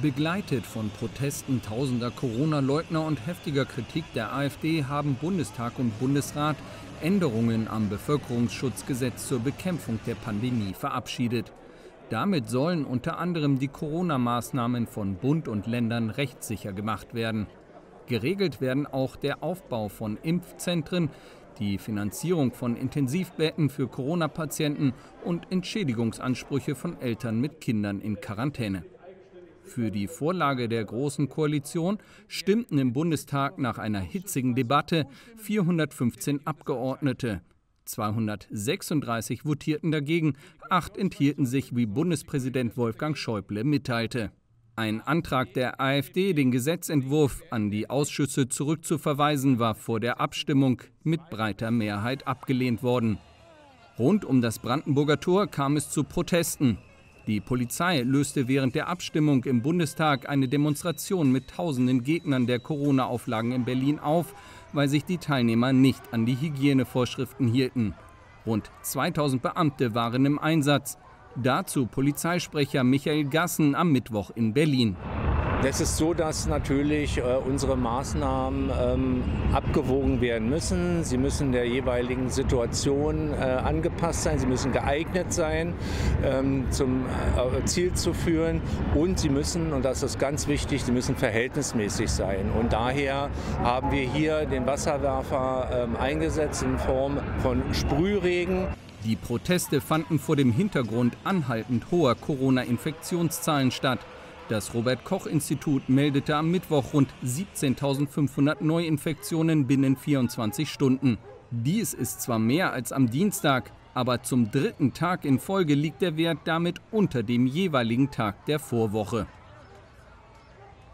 Begleitet von Protesten tausender Corona-Leugner und heftiger Kritik der AfD haben Bundestag und Bundesrat Änderungen am Bevölkerungsschutzgesetz zur Bekämpfung der Pandemie verabschiedet. Damit sollen unter anderem die Corona-Maßnahmen von Bund und Ländern rechtssicher gemacht werden. Geregelt werden auch der Aufbau von Impfzentren, die Finanzierung von Intensivbetten für Corona-Patienten und Entschädigungsansprüche von Eltern mit Kindern in Quarantäne. Für die Vorlage der Großen Koalition stimmten im Bundestag nach einer hitzigen Debatte 415 Abgeordnete. 236 votierten dagegen, acht enthielten sich, wie Bundespräsident Wolfgang Schäuble mitteilte. Ein Antrag der AfD, den Gesetzentwurf an die Ausschüsse zurückzuverweisen, war vor der Abstimmung mit breiter Mehrheit abgelehnt worden. Rund um das Brandenburger Tor kam es zu Protesten. Die Polizei löste während der Abstimmung im Bundestag eine Demonstration mit tausenden Gegnern der Corona-Auflagen in Berlin auf, weil sich die Teilnehmer nicht an die Hygienevorschriften hielten. Rund 2000 Beamte waren im Einsatz. Dazu Polizeisprecher Michael Gassen am Mittwoch in Berlin. Es ist so, dass natürlich äh, unsere Maßnahmen ähm, abgewogen werden müssen. Sie müssen der jeweiligen Situation äh, angepasst sein. Sie müssen geeignet sein, ähm, zum äh, Ziel zu führen. Und sie müssen, und das ist ganz wichtig, sie müssen verhältnismäßig sein. Und daher haben wir hier den Wasserwerfer ähm, eingesetzt in Form von Sprühregen. Die Proteste fanden vor dem Hintergrund anhaltend hoher Corona-Infektionszahlen statt. Das Robert Koch Institut meldete am Mittwoch rund 17.500 Neuinfektionen binnen 24 Stunden. Dies ist zwar mehr als am Dienstag, aber zum dritten Tag in Folge liegt der Wert damit unter dem jeweiligen Tag der Vorwoche.